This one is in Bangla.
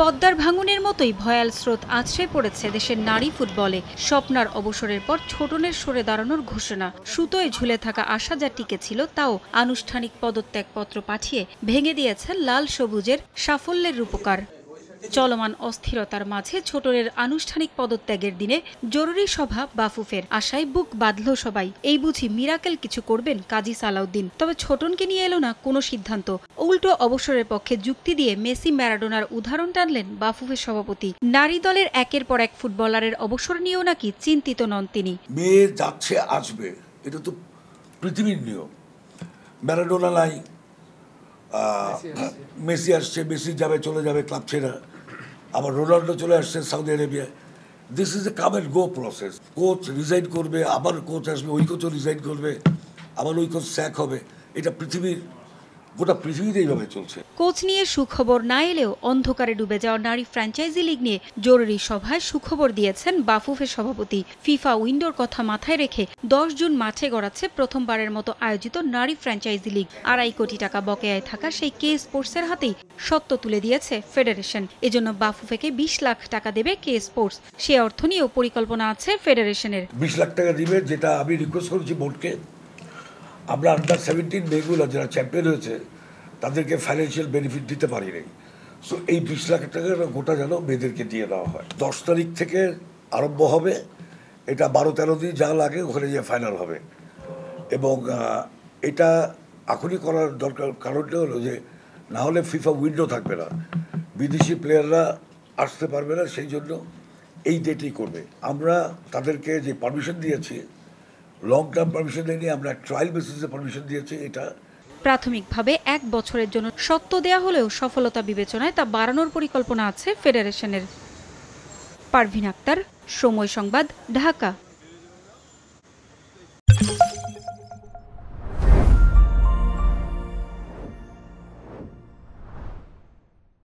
পদ্মার ভাঙনের মতোই ভয়াল স্রোত আছড়ে পড়েছে দেশের নারী ফুটবলে। স্বপ্নার অবসরের পর ছোটনের সরে দাঁড়ানোর ঘোষণা। সুতোয় ঝুলে থাকা আশা যা টিকেছিল, তাও আনুষ্ঠানিক পদত্যাগপত্র পাঠিয়ে ভেঙে দিয়েছে লাল সবুজের সাফল্যের রূপকার। চলমান অস্থিরতার মাঝে ছোটনের আনুষ্ঠানিক পদত্যাগের দিনে জরুরি সভা বাফুফের আশায় বুক বাঁধল সবাই। এই বুঝি মিরাকেল কিছু করবেন কাজী সালাউদ্দিন। তবে ছোটনকে নিয়ে এলো না কোনো সিদ্ধান্ত। উল্টো অবসরের পক্ষে যুক্তি দিয়ে মেসি ম্যারাডোনার উদাহরণ টানলেন বাফুফের সভাপতি। নারী দলের একের পর এক ফুটবলারের অবসর নিয়েও নাকি চিন্তিত নন তিনি। মেয়ে যাচ্ছে, আসবে। এটা তো পৃথিবীর নিয়ম। ম্যারাডোনা নাই মেসি আসছে, মেসি যাবে, চলে যাবে ক্লাব ছেড়ে। আবার রোনাল্ডো চলে আসছে Saudi Arabia. This is a come and go process coach resign করবে, আবার কোচ আসবে, ওই কোচও রিজাইন করবে, আবার ওই কোচ স্যাক হবে। এটা পৃথিবীর গোটা পৃথিবীতে এইভাবে চলছে। কোচ নিয়ে সুখবর না এলেও অন্ধকারে ডুবে যাওয়া নারী ফ্র্যাঞ্চাইজি লিগ নিয়ে জরুরি সভায় সুখবর দিয়েছেন বাফুফের সভাপতি। ফিফা উইন্ডোর কথা মাথায় রেখে দশ জুন মাঠে গড়াচ্ছে প্রথমবারের মতো আয়োজিত নারী ফ্র্যাঞ্চাইজি লিগ। আড়াই কোটি টাকা বকেয়ায় থাকা সেই কে স্পোর্টসের হাতেই সত্য তুলে দিয়েছে ফেডারেশন। এজন্য বাফুফেকে বিশ লাখ টাকা দেবে কে স্পোর্টস। সে অর্থ নিয়েও পরিকল্পনা আছে ফেডারেশনের। বিশ লাখ টাকা দিবে যেটা আমি রিকোয়েস্ট করেছি বোর্ডকে। আমরা আন্ডার সেভেন্টিন মেয়েগুলো যারা চ্যাম্পিয়ন হয়েছে, তাদেরকে ফাইন্যান্সিয়াল বেনিফিট দিতে পারি নাই। সো এই বিশ লাখ টাকা গোটা যেন মেয়েদেরকে দিয়ে দেওয়া হয়। দশ তারিখ থেকে আরম্ভ হবে। এটা বারো তেরো দিন যা লাগে ওখানে যে ফাইনাল হবে। এবং এটা এখনই করার দরকার কারণটা হলো যে, না হলে ফিফা উইন্ডো থাকবে না। বিদেশি প্লেয়াররা আসতে পারবে না, সেই জন্য এই ডেটেই করবে। আমরা তাদেরকে যে পারমিশন দিয়েছি লং টার্ম পারমিশন নিয়ে আমরা ট্রায়াল বেসিসে পারমিশন দিয়েছি এটা। প্রাথমিকভাবে এক বছরের জন্য সত্য দেয়া হলেও সফলতা বিবেচনায় তা বাড়ানোর পরিকল্পনা আছে ফেডারেশনের। পারভিন আক্তার, সময় সংবাদ, ঢাকা।